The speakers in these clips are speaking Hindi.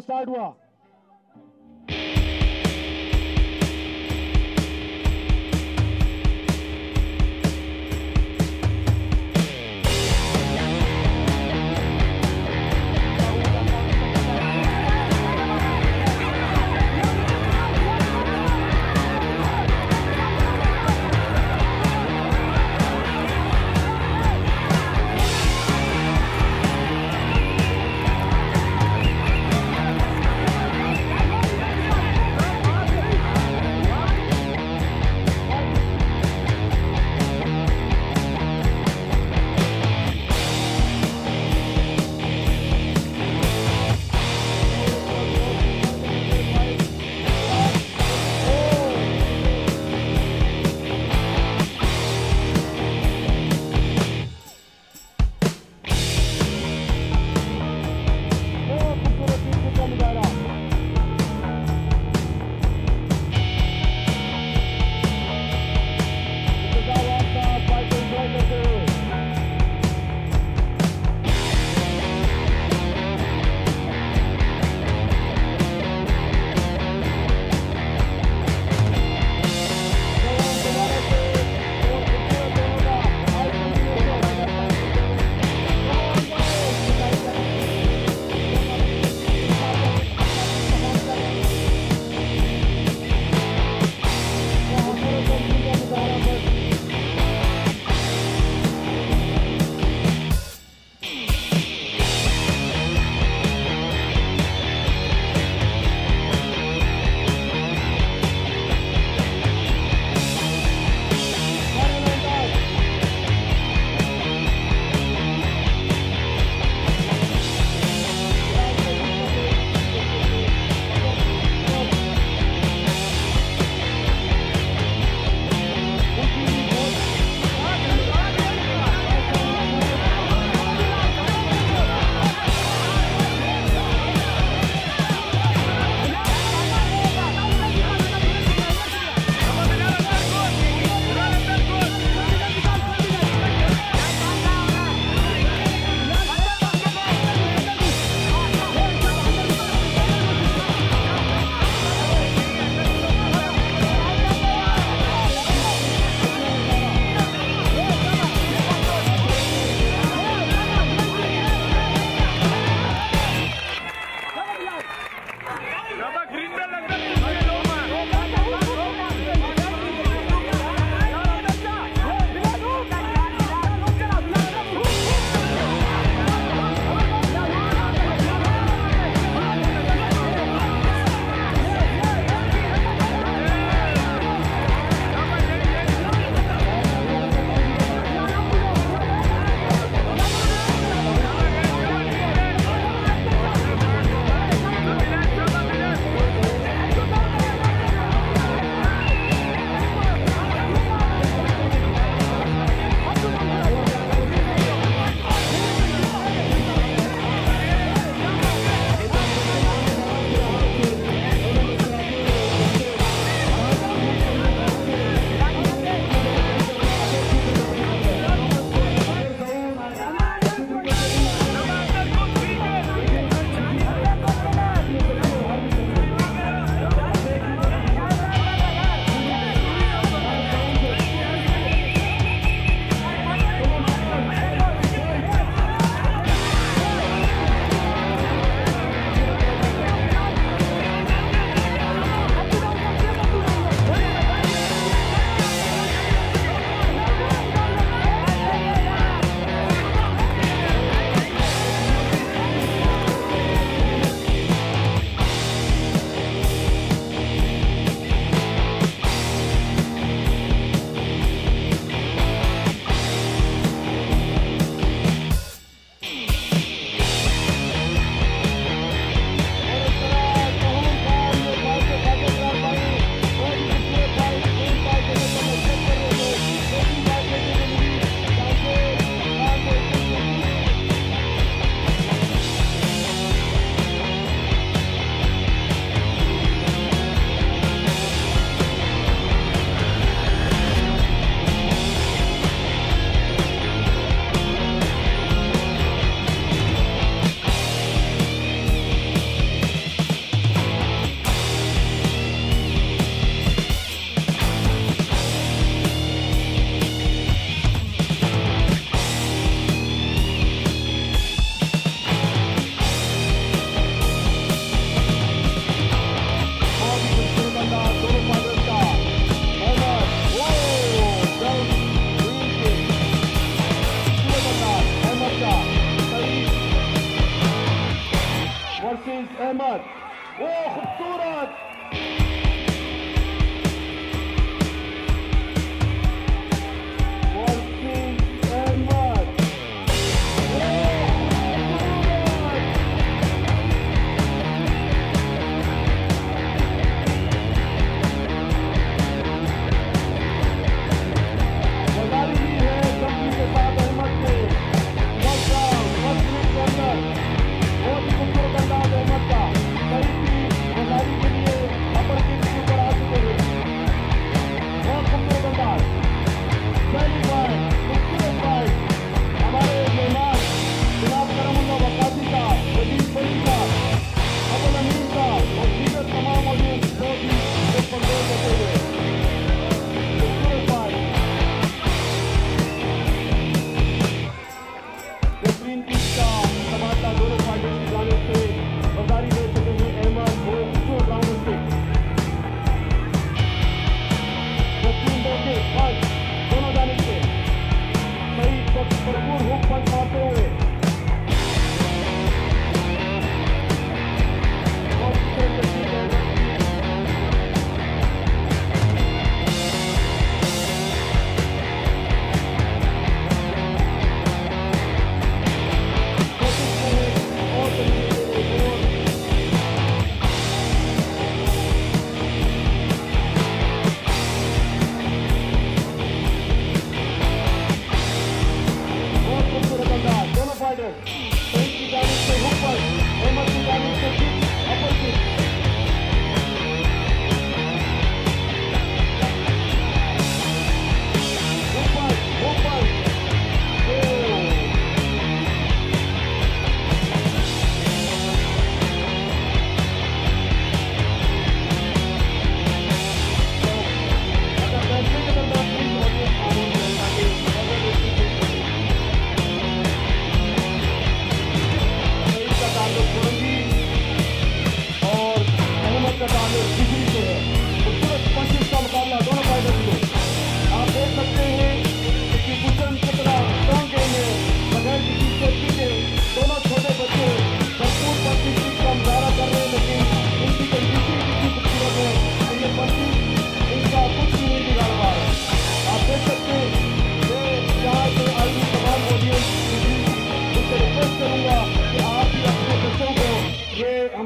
first hard one.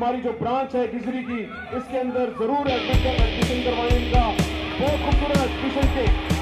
हमारी जो ब्रांच है गिजरी की, इसके अंदर ज़रूर एडमिशन करवाएँ इनका बहुत खूबसूरत एडमिशन के।